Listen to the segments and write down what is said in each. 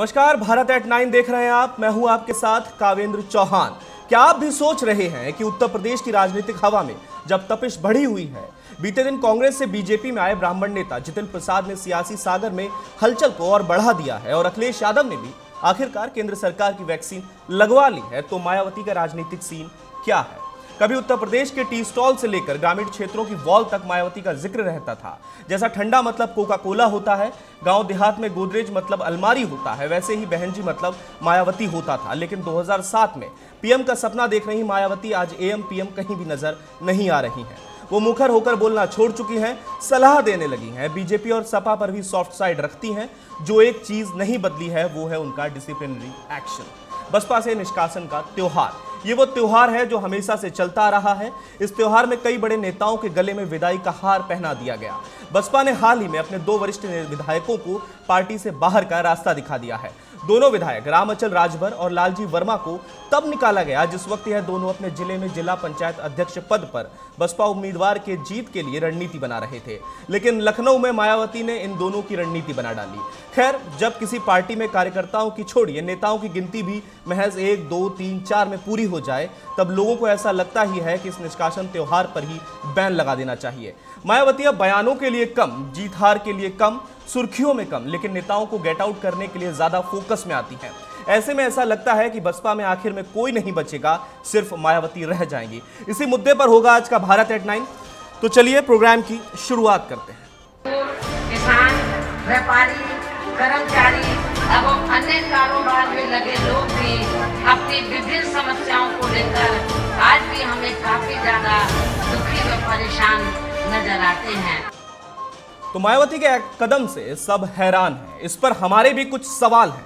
नमस्कार, Bharat eight nine देख रहे हैं आप। मैं हूँ आपके साथ कावेंद्र चौहान। क्या आप भी सोच रहे हैं कि उत्तर प्रदेश की राजनीतिक हवा में जब तपिश बढ़ी हुई है, बीते दिन कांग्रेस से बीजेपी में आए ब्राह्मण नेता जितिन प्रसाद ने सियासी सागर में हलचल को और बढ़ा दिया है और अखिलेश यादव ने भी आखिरकार केंद्र सरकार की वैक्सीन लगवा ली है तो मायावती का राजनीतिक सीन क्या है? कभी उत्तर प्रदेश के टी स्टॉल से लेकर ग्रामीण क्षेत्रों की वॉल तक मायावती का ज़िक्र रहता था। जैसा ठंडा मतलब कोका कोला होता है, गाँव देहात में गोदरेज मतलब अलमारी होता है, वैसे ही बहन जी मतलब मायावती होता था। लेकिन 2007 में पीएम का सपना देख रही मायावती आज एएम पीएम कहीं भी नज़र नहीं आ रही हैं। वो मुखर होकर बोलना छोड़ चुकी हैं, सलाह देने लगी हैं। बीजेपी और सपा पर भी सॉफ्ट साइड रखती हैं। जो एक चीज़ नहीं बदली है, वो है उनका डिसिप्लिनरी एक्शन बसपा से निष्कासन का त्योहार। ये वो त्यौहार है जो हमेशा से चलता आ रहा है। इस त्यौहार में कई बड़े नेताओं के गले में विदाई का हार पहना दिया गया। बसपा ने हाल ही में अपने दो वरिष्ठ विधायकों को पार्टी से बाहर का रास्ता दिखा दिया है। दोनों विधायक रामअचल राजभर और लालजी वर्मा को तब निकाला गया जिस वक्त यह दोनों अपने ज़िले में जिला पंचायत अध्यक्ष पद पर बसपा उम्मीदवार के जीत के लिए रणनीति बना रहे थे। लेकिन लखनऊ में मायावती ने इन दोनों की रणनीति बना डाली। खैर, जब किसी पार्टी में कार्यकर्ताओं की छोड़िए, नेताओं की गिनती भी महज एक, दो, तीन, चार में पूरी हो जाए, तब लोगों को ऐसा लगता ही है कि इस निष्कासन त्यौहार पर ही बैन लगा देना चाहिए। मायावती अब बयानों के लिए कम जीत हार के लिए कम सुर्खियों में कम, लेकिन नेताओं को गेट आउट करने के लिए ज़्यादा फोकस में आती है। ऐसे में ऐसा लगता है कि बसपा में आखिर में कोई नहीं बचेगा, सिर्फ़ मायावती रह जाएँगी। इसी मुद्दे पर होगा आज का भारत एट नाइन। तो चलिए प्रोग्राम की शुरुआत करते हैं। किसान, व्यापारी, कर्मचारी एवं अन्य कारोबार में लगे लोग भी अपनी विभिन्न समस्याओं को लेकर आज भी हमें काफ़ी ज़्यादा दुखी व परेशान नज़र आते हैं। तो मायावती के कदम से सब हैरान हैं। इस पर हमारे भी कुछ सवाल हैं।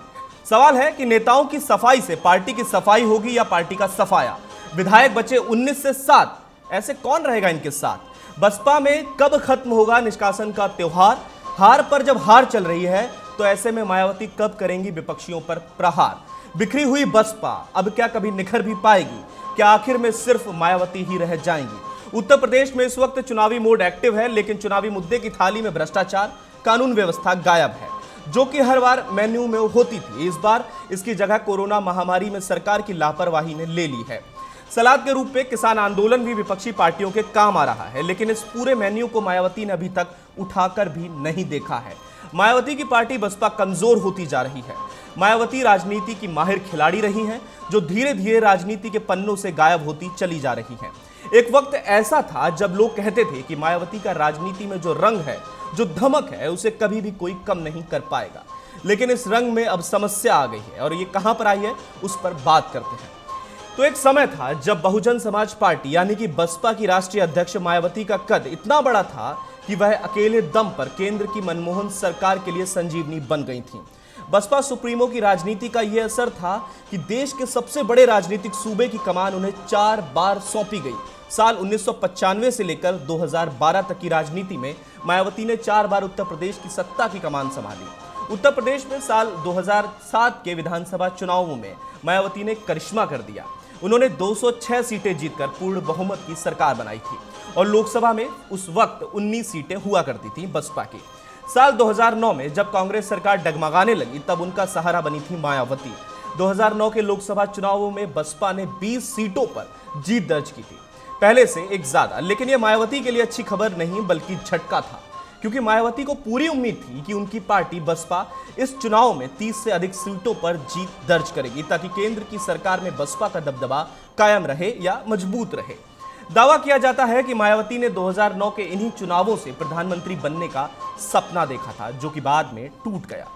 सवाल है कि नेताओं की सफ़ाई से पार्टी की सफ़ाई होगी या पार्टी का सफाया? विधायक बचे 19 से 7 ऐसे कौन रहेगा इनके साथ? बसपा में कब खत्म होगा निष्कासन का त्योहार? हार पर जब हार चल रही है तो ऐसे में मायावती कब करेंगी विपक्षियों पर प्रहार? बिखरी हुई बसपा, अब क्या कभी निखर भी पाएगी? क्या आखिर में सिर्फ़ मायावती ही रह जाएँगी? उत्तर प्रदेश में इस वक्त चुनावी मोड एक्टिव है, लेकिन चुनावी मुद्दे की थाली में भ्रष्टाचार, कानून व्यवस्था गायब है, जो कि हर बार मेन्यू में होती थी। इस बार इसकी जगह कोरोना महामारी में सरकार की लापरवाही ने ले ली है। सलाद के रूप में किसान आंदोलन भी विपक्षी पार्टियों के काम आ रहा है, लेकिन इस पूरे मेन्यू को मायावती ने अभी तक उठाकर भी नहीं देखा है। मायावती की पार्टी बसपा कमज़ोर होती जा रही है। मायावती राजनीति की माहिर खिलाड़ी रही हैं, जो धीरे धीरे राजनीति के पन्नों से गायब होती चली जा रही हैं। एक वक्त ऐसा था जब लोग कहते थे कि मायावती का राजनीति में जो रंग है, जो धमक है, उसे कभी भी कोई कम नहीं कर पाएगा। लेकिन इस रंग में अब समस्या आ गई है और ये कहाँ पर आई है, उस पर बात करते हैं। तो एक समय था जब बहुजन समाज पार्टी, यानी कि बसपा की राष्ट्रीय अध्यक्ष मायावती का कद इतना बड़ा था कि वह अकेले दम पर केंद्र की मनमोहन सरकार के लिए संजीवनी बन गई थी। बसपा सुप्रीमो की राजनीति का यह असर था कि देश के सबसे बड़े राजनीतिक सूबे की कमान उन्हें चार बार सौंपी गई। साल उन्नीस से लेकर 2012 तक की राजनीति में मायावती ने चार बार उत्तर प्रदेश की सत्ता की कमान संभाली। उत्तर प्रदेश में साल 2007 के विधानसभा चुनावों में मायावती ने करिश्मा कर दिया। उन्होंने 206 सीटें जीतकर पूर्ण बहुमत की सरकार बनाई थी और लोकसभा में उस वक्त 19 सीटें हुआ करती थी बसपा की। साल 2009 में जब कांग्रेस सरकार डगमगाने लगी, तब उनका सहारा बनी थी मायावती। 2009 के लोकसभा चुनावों में बसपा ने 20 सीटों पर जीत दर्ज की थी। पहले से एक ज़्यादा, लेकिन यह मायावती के लिए अच्छी खबर नहीं, बल्कि झटका था। क्योंकि मायावती को पूरी उम्मीद थी कि उनकी पार्टी बसपा इस चुनाव में 30 से अधिक सीटों पर जीत दर्ज करेगी, ताकि केंद्र की सरकार में बसपा का दबदबा कायम रहे या मज़बूत रहे। दावा किया जाता है कि मायावती ने 2009 के इन्हीं चुनावों से प्रधानमंत्री बनने का सपना देखा था, जो कि बाद में टूट गया।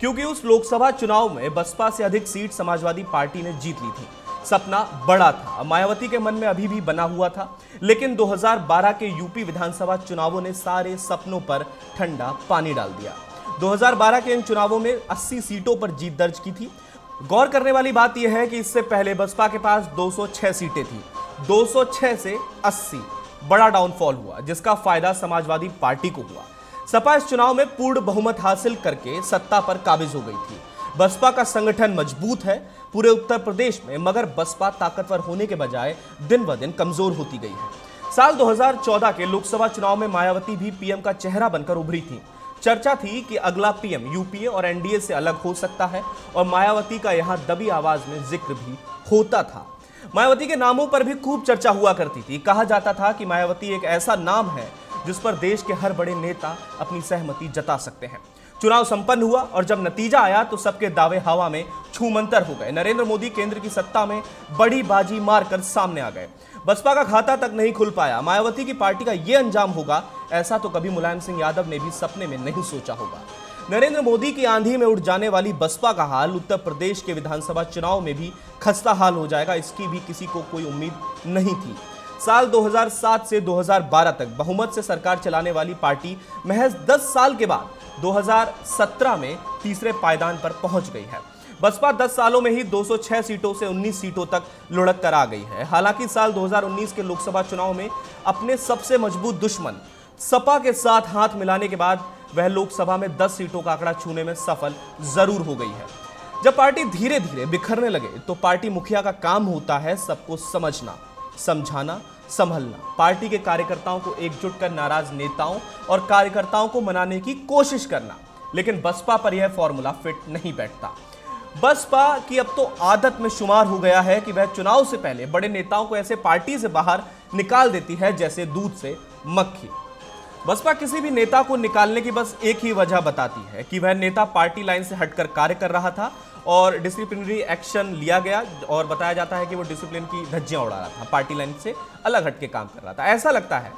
क्योंकि उस लोकसभा चुनाव में बसपा से अधिक सीट समाजवादी पार्टी ने जीत ली थी। सपना बड़ा था। मायावती के मन में अभी भी बना हुआ था, लेकिन 2012 के यूपी विधानसभा चुनावों ने सारे सपनों पर ठंडा पानी डाल दिया। 2012 के इन चुनावों में 80 सीटों पर जीत दर्ज की थी। गौर करने वाली बात यह है कि इससे पहले बसपा के पास 206 सीटें थी। 206 से 80 बड़ा डाउनफॉल हुआ, जिसका फ़ायदा समाजवादी पार्टी को हुआ। सपा इस चुनाव में पूर्ण बहुमत हासिल करके सत्ता पर काबिज हो गई थी। बसपा का संगठन मज़बूत है, पूरे उत्तर प्रदेश में, मगर बसपा ताकतवर होने के बजाय दिन ब दिन कमज़ोर होती गई है। साल 2014 के लोकसभा चुनाव में मायावती भी पीएम का चेहरा बनकर उभरी थी। चर्चा थी कि अगला पीएम यूपीए और एनडीए से अलग हो सकता है, और मायावती का यहाँ दबी आवाज़ में ज़िक्र भी होता था। मायावती के नामों पर भी खूब चर्चा हुआ करती थी। कहा जाता था कि मायावती एक ऐसा नाम है जिस पर देश के हर बड़े नेता अपनी सहमति जता सकते हैं। चुनाव संपन्न हुआ और जब नतीजा आया तो सबके दावे हवा में छूमंतर हो गए। नरेंद्र मोदी केंद्र की सत्ता में बड़ी बाजी मारकर सामने आ गए। बसपा का खाता तक नहीं खुल पाया। मायावती की पार्टी का यह अंजाम होगा, ऐसा तो कभी मुलायम सिंह यादव ने भी सपने में नहीं सोचा होगा। नरेंद्र मोदी की आंधी में उठ जाने वाली बसपा का हाल, उत्तर प्रदेश के विधानसभा चुनाव में भी खस्ता हाल हो जाएगा, इसकी भी किसी को कोई उम्मीद नहीं थी। साल 2007 से 2012 तक बहुमत से सरकार चलाने वाली पार्टी महज 10 साल के बाद 2017 में तीसरे पायदान पर पहुँच गई है। बसपा 10 सालों में ही 206 सीटों से 19 सीटों तक लुढ़क कर आ गई है। हालाँकि साल 2019 के लोकसभा चुनाव में अपने सबसे मज़बूत दुश्मन सपा के साथ हाथ मिलाने के बाद वह लोकसभा में 10 सीटों का आंकड़ा छूने में सफल ज़रूर हो गई है। जब पार्टी धीरे धीरे बिखरने लगे तो पार्टी मुखिया का काम होता है सबको समझना, समझाना, संभलना। पार्टी के कार्यकर्ताओं को एकजुट कर नाराज़ नेताओं और कार्यकर्ताओं को मनाने की कोशिश करना। लेकिन बसपा पर यह फॉर्मूला फिट नहीं बैठता। बसपा की अब तो आदत में शुमार हो गया है कि वह चुनाव से पहले बड़े नेताओं को ऐसे पार्टी से बाहर निकाल देती है, जैसे दूध से मक्खी। बसपा किसी भी नेता को निकालने की बस एक ही वजह बताती है कि वह नेता पार्टी लाइन से हटकर कार्य कर रहा था और डिसिप्लिनरी एक्शन लिया गया और बताया जाता है कि वो डिसिप्लिन की धज्जियाँ उड़ा रहा था, पार्टी लाइन से अलग हट के काम कर रहा था। ऐसा लगता है।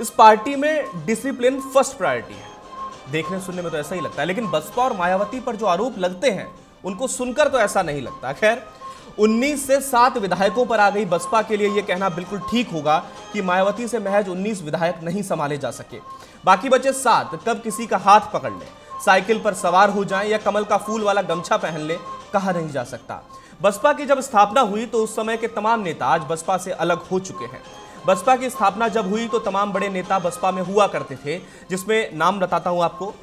इस पार्टी में डिसिप्लिन फ़र्स्ट प्रायोरिटी है। देखने सुनने में तो ऐसा ही लगता है, लेकिन बसपा और मायावती पर जो आरोप लगते हैं, उनको सुनकर तो ऐसा नहीं लगता। खैर 19 से सात विधायकों पर आ गई बसपा के लिए यह कहना बिल्कुल ठीक होगा कि मायावती से महज 19 विधायक नहीं संभाले जा सके। बाकी बचे सात कब किसी का हाथ पकड़ ले। साइकिल पर सवार हो जाए या कमल का फूल वाला गमछा पहन ले, कहा नहीं जा सकता। बसपा की जब स्थापना हुई तो उस समय के तमाम नेता आज बसपा से अलग हो चुके हैं। बसपा की स्थापना जब हुई तो तमाम बड़े नेता बसपा में हुआ करते थे, जिसमें नाम बताता हूँ आपको।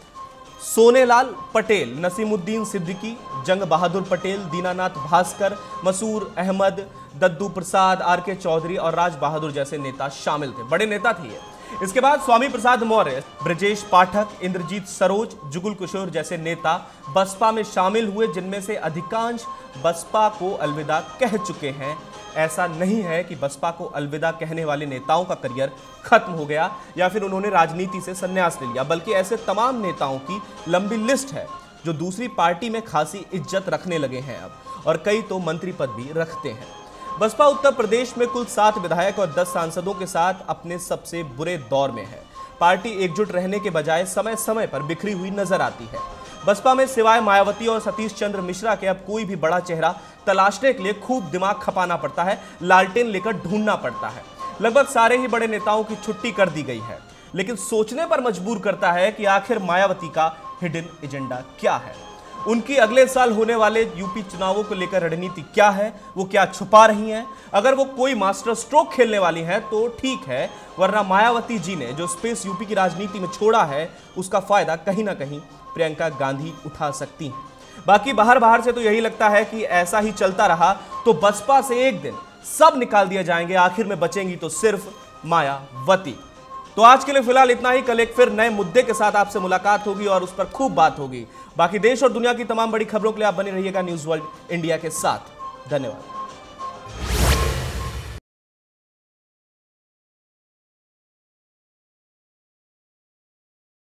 सोनेलाल पटेल, नसीमुद्दीन सिद्दीकी, जंग बहादुर पटेल, दीनानाथ भास्कर, मसूर अहमद, दद्दू प्रसाद, आर के चौधरी और राज बहादुर जैसे नेता शामिल थे। बड़े नेता थे ये। इसके बाद स्वामी प्रसाद मौर्य, ब्रजेश पाठक, इंद्रजीत सरोज, जुगुल किशोर जैसे नेता बसपा में शामिल हुए, जिनमें से अधिकांश बसपा को अलविदा कह चुके हैं। ऐसा नहीं है कि बसपा को अलविदा कहने वाले नेताओं का करियर खत्म हो गया या फिर उन्होंने राजनीति से संन्यास ले लिया, बल्कि ऐसे तमाम नेताओं की लंबी लिस्ट है जो दूसरी पार्टी में खासी इज़्ज़त रखने लगे हैं अब, और कई तो मंत्री पद भी रखते हैं। बसपा उत्तर प्रदेश में कुल सात विधायक और दस सांसदों के साथ अपने सबसे बुरे दौर में है। पार्टी एकजुट रहने के बजाय समय समय पर बिखरी हुई नज़र आती है। बसपा में सिवाय मायावती और सतीश चंद्र मिश्रा के अब कोई भी बड़ा चेहरा तलाशने के लिए खूब दिमाग खपाना पड़ता है, लालटेन लेकर ढूंढना पड़ता है। लगभग सारे ही बड़े नेताओं की छुट्टी कर दी गई है, लेकिन सोचने पर मजबूर करता है कि आखिर मायावती का हिडन एजेंडा क्या है। उनकी अगले साल होने वाले यूपी चुनावों को लेकर रणनीति क्या है, वो क्या छुपा रही हैं? अगर वो कोई मास्टर स्ट्रोक खेलने वाली हैं तो ठीक है, वरना मायावती जी ने जो स्पेस यूपी की राजनीति में छोड़ा है, उसका फ़ायदा कहीं ना कहीं प्रियंका गांधी उठा सकती हैं। बाकी बाहर बाहर से तो यही लगता है कि ऐसा ही चलता रहा तो बसपा से एक दिन सब निकाल दिए जाएँगे, आखिर में बचेंगी तो सिर्फ़ मायावती। तो आज के लिए फ़िलहाल इतना ही, कल एक फिर नए मुद्दे के साथ आपसे मुलाकात होगी और उस पर खूब बात होगी। बाकी देश और दुनिया की तमाम बड़ी खबरों के लिए आप बने रहिएगा न्यूज़ वर्ल्ड इंडिया के साथ। धन्यवाद।